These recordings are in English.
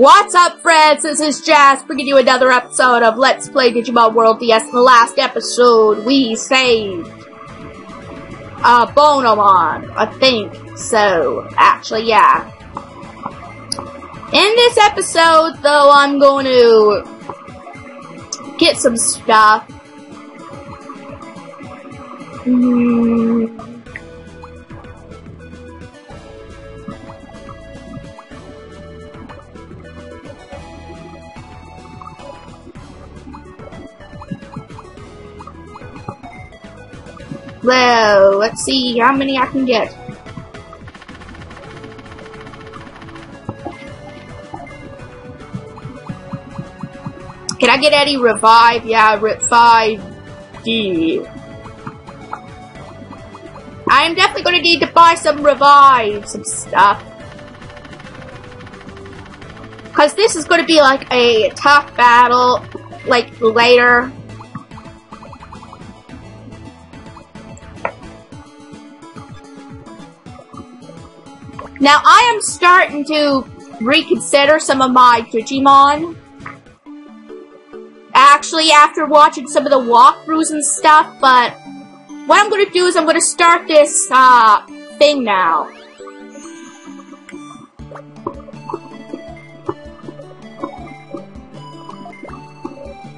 What's up, friends? This is Jazz bringing you another episode of Let's Play Digimon World DS. In the last episode, we saved uh, Bonomon. I think so. Actually, yeah. In this episode, though, I'm going to get some stuff. Hmm. Well, let's see how many I can get. Can I get any revive? Yeah, revive D. I am definitely going to need to buy some revive, some stuff. Because this is going to be like a tough battle, like later. Now I am starting to reconsider some of my Digimon. Actually, after watching some of the walkthroughs and stuff, but what I'm gonna do is I'm gonna start this, uh, thing now.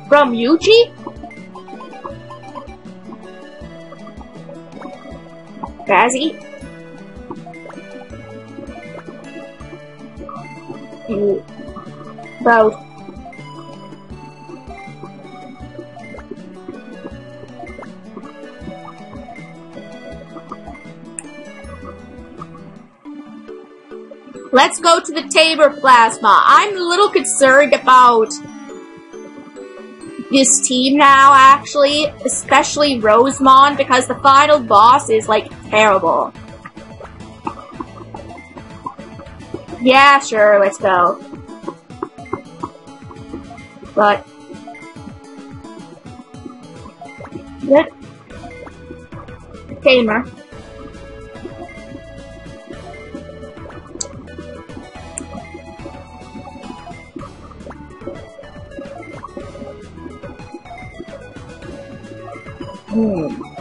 From Yuji? Bazzy? Both. Let's go to the Tabor Plasma. I'm a little concerned about this team now, actually, especially Rosemon, because the final boss is, like, terrible. Yeah, sure, let's go. But... Good. Tamer. Hmm.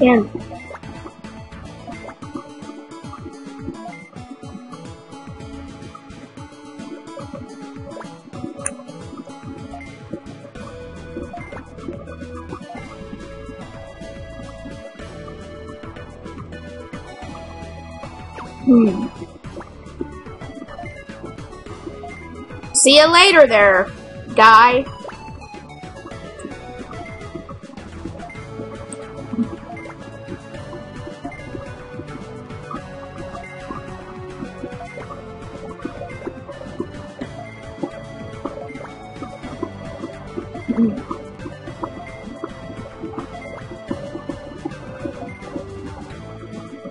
And Hmm. See you later there, guy.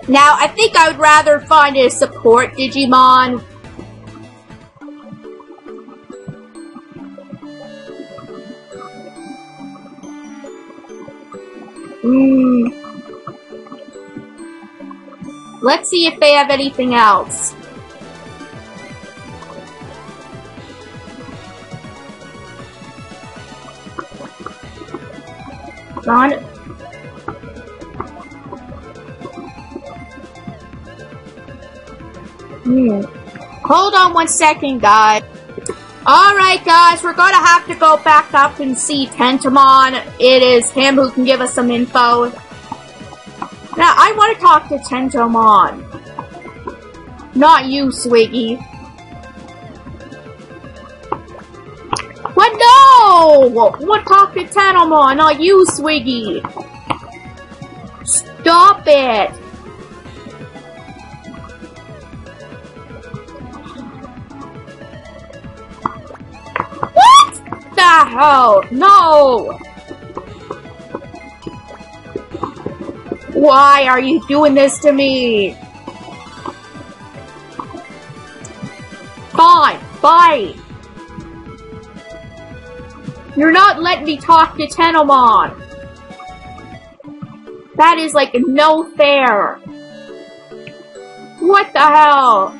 Now, I think I would rather find a support Digimon. Hmm. Let's see if they have anything else. Darn Hold on one second, guys. Alright, guys, we're gonna have to go back up and see Tentomon. It is him who can give us some info. Now, I want to talk to Tentomon. Not you, Swiggy. What? No! What talk to Tentomon, not you, Swiggy. Stop it. Hell? No! Why are you doing this to me? Fine, bye! You're not letting me talk to Tentomon! That is like no fair! What the hell?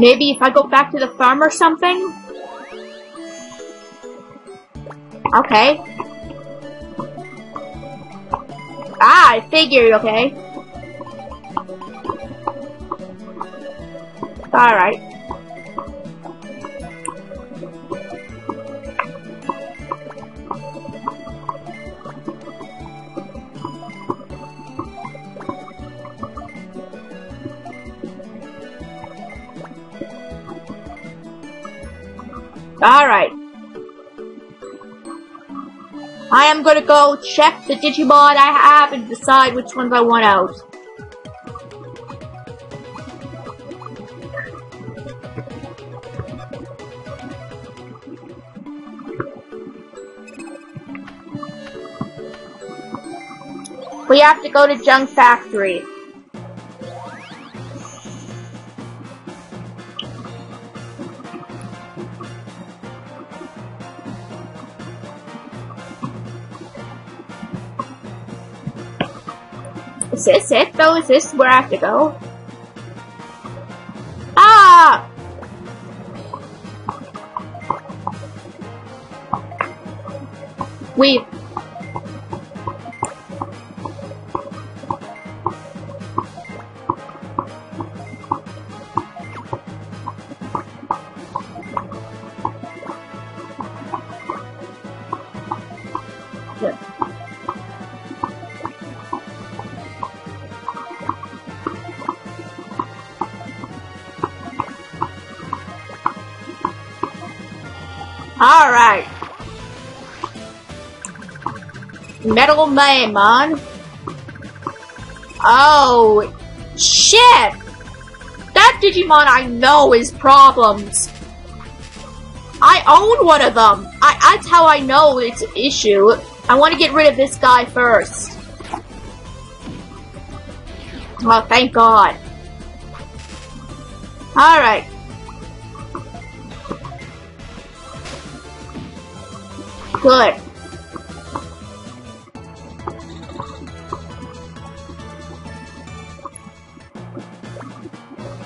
Maybe if I go back to the farm or something? Okay. Ah, I figured, okay. Alright. Alright. I am gonna go check the Digimon I have and decide which ones I want out. We have to go to Junk Factory. Is this it though? Is this where I have to go? Alright. Metal Man. Oh, shit! That Digimon I know is problems. I own one of them. I, that's how I know it's an issue. I want to get rid of this guy first. Oh, thank God. Alright. Good.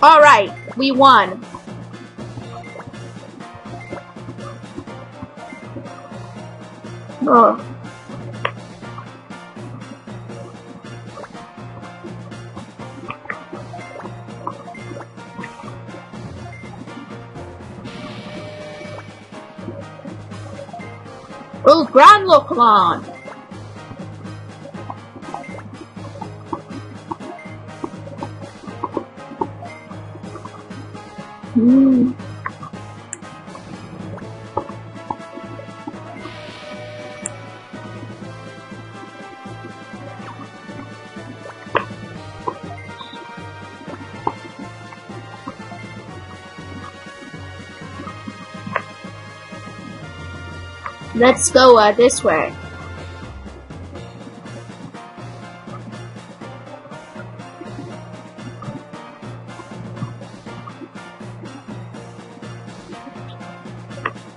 Alright, we won. Oh. GrandLocomon! Hmm. Let's go uh, this way.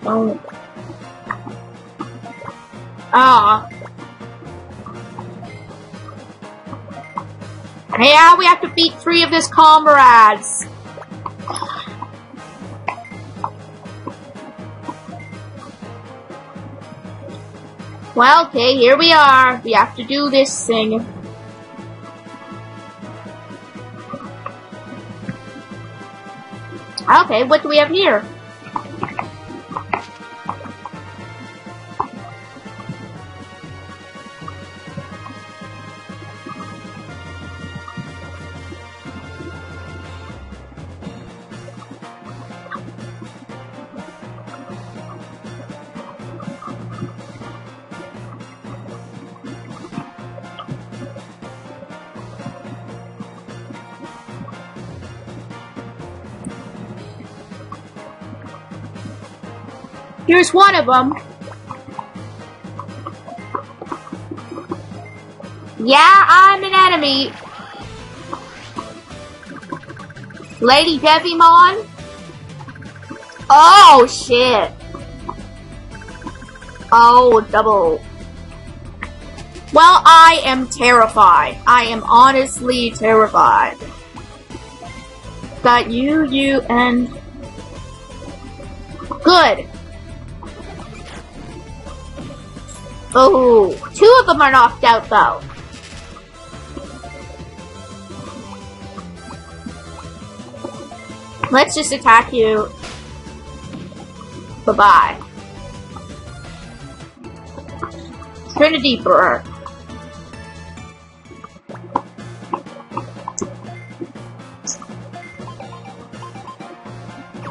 Oh. Ah. Yeah, we have to beat three of his comrades. Well, okay, here we are. We have to do this thing. Okay, what do we have here? Here's one of them. Yeah, I'm an enemy. LadyDevimon? Oh, shit. Oh, double. Well, I am terrified. I am honestly terrified. Got you, you, and... Good. Oh, two of them are knocked out, though. Let's just attack you. Bye-bye. Trinity Burr.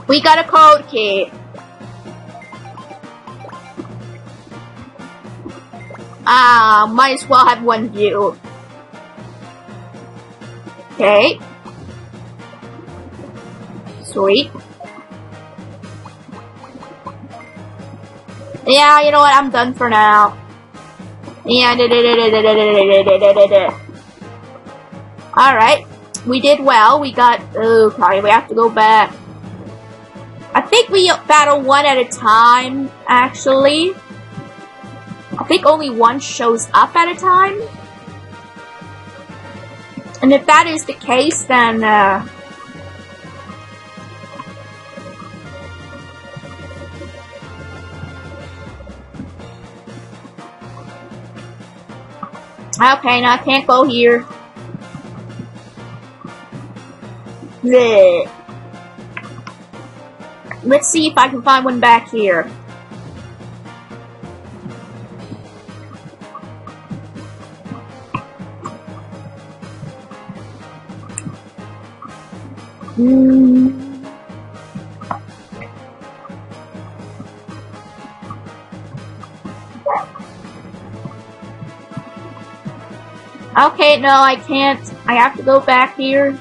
We got a code key. Ah, might as well have one view. Okay. Sweet. Yeah, you know what? I'm done for now. Yeah. Alright. We did well. We got... Oh, Okay, we have to go back. I think we battle one at a time, actually. Think only one shows up at a time. And if that is the case, then, uh, Okay, now I can't go here. Blech. Let's see if I can find one back here. Okay, no, I can't. I have to go back here.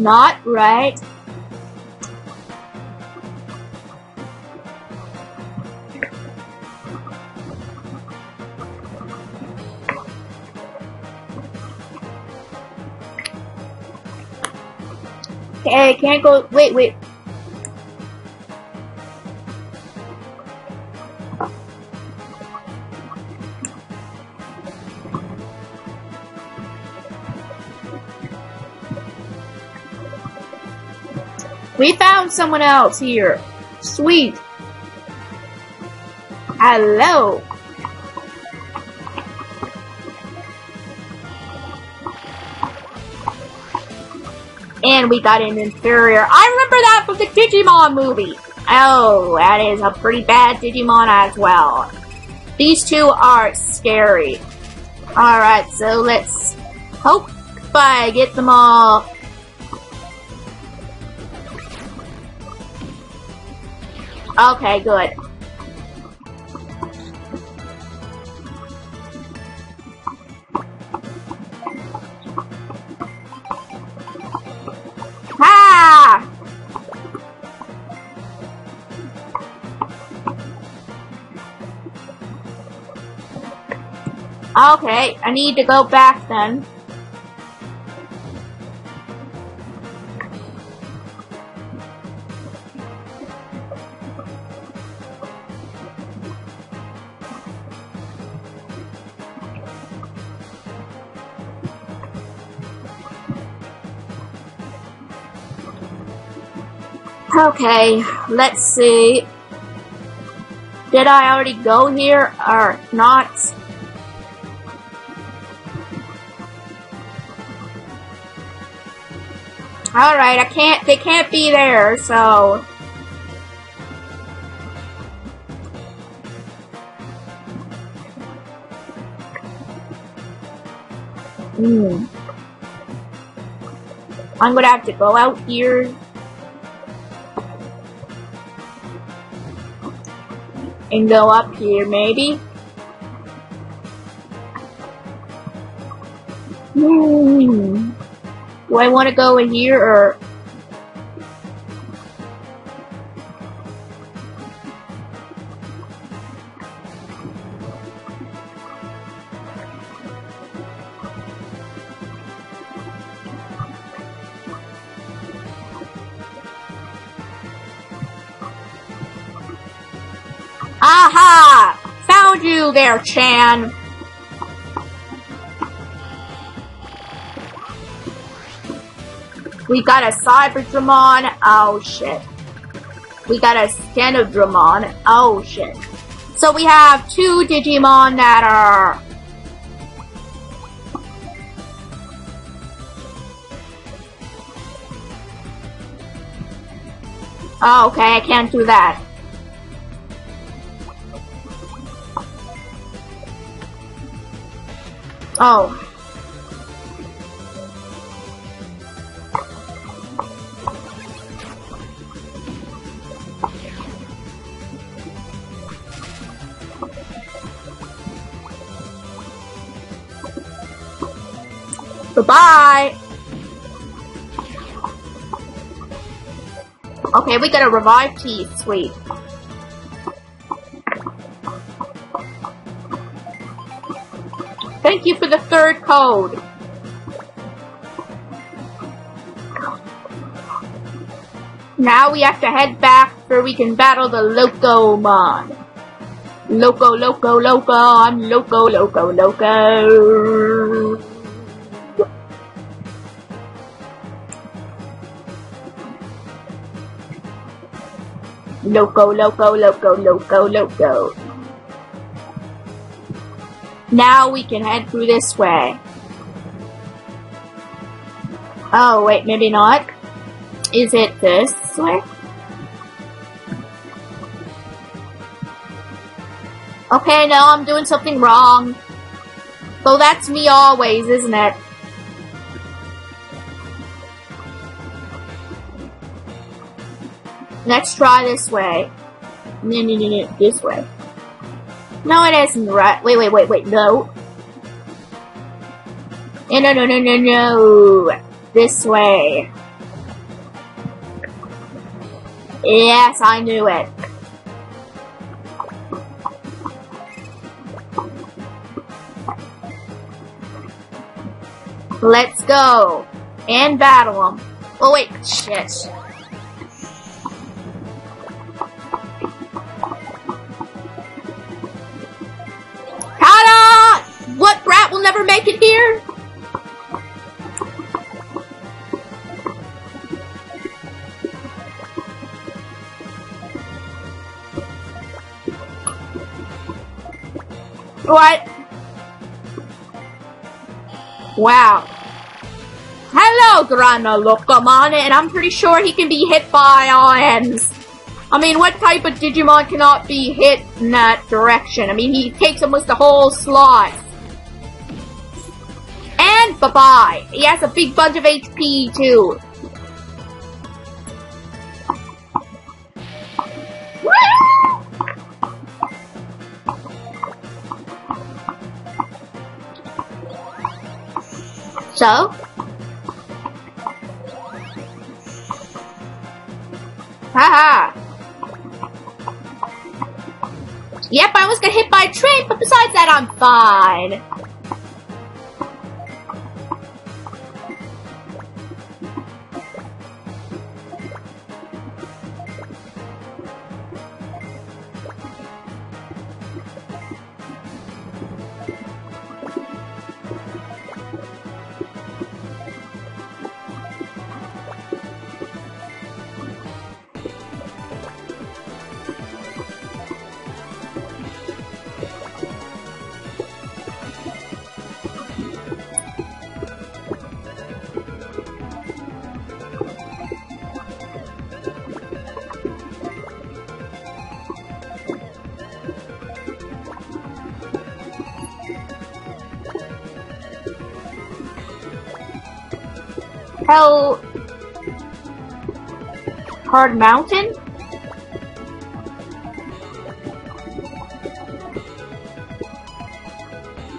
Not right. Okay, can't go. Wait, wait. We found someone else here. Sweet. Hello. And we got an Infermon. I remember that from the Digimon movie. Oh, that is a pretty bad Digimon as well. These two are scary. Alright, so let's hope I get them all Okay, good. Okay, I need to go back then. Okay, let's see. Did I already go here or not? Alright, I can't, they can't be there, so... Hmm. I'm gonna have to go out here. And go up here, maybe? Hmm. Do I want to go in here or... There, Chan! We got a Cyber Cyberdramon. Oh shit. We got a Scanodramon. Oh shit. So we have two Digimon that are Oh, okay, I can't do that. Oh. Goodbye! Okay, we got a revive teeth. Sweet. Thank you for the third code. Now we have to head back where we can battle the Locomon. Loco, loco, loco, I'm loco, loco, loco. Loco, loco, loco, loco, loco. Now we can head through this way. Oh, wait, maybe not. Is it this way? Okay, no, I'm doing something wrong. So that's me always, isn't it? Let's try this way. No, no, no, no, this way. No, it isn't right. Wait, wait, wait, wait, no. No, no, no, no, no. This way. Yes, I knew it. Let's go. And battle them. Oh wait, shit. Will never make it here? What? Wow. Hello, GrandLocomon, and I'm pretty sure he can be hit by all ends. I mean, what type of Digimon cannot be hit in that direction? I mean, he takes almost the whole slot. And bye-bye. He has a big bunch of HP, too. So? Haha. Yep, I was gonna hit by a train, but besides that, I'm fine. Hell, Hard Mountain?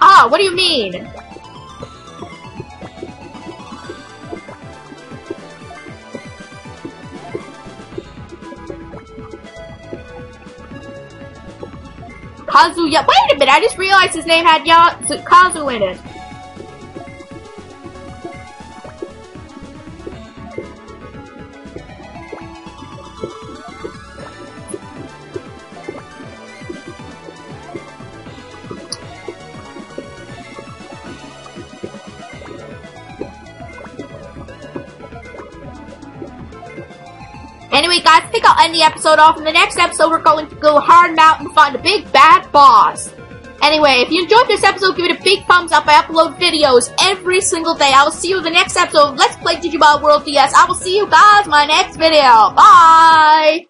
Ah, what do you mean? Kazuya. Wait a minute, I just realized his name had ya Kazu in it. Anyway, guys, I think I'll end the episode off. In the next episode, we're going to go hard mountain and find a big bad boss. Anyway, if you enjoyed this episode, give it a big thumbs up. I upload videos every single day. I will see you in the next episode of Let's Play Digimon World DS. I will see you guys in my next video. Bye!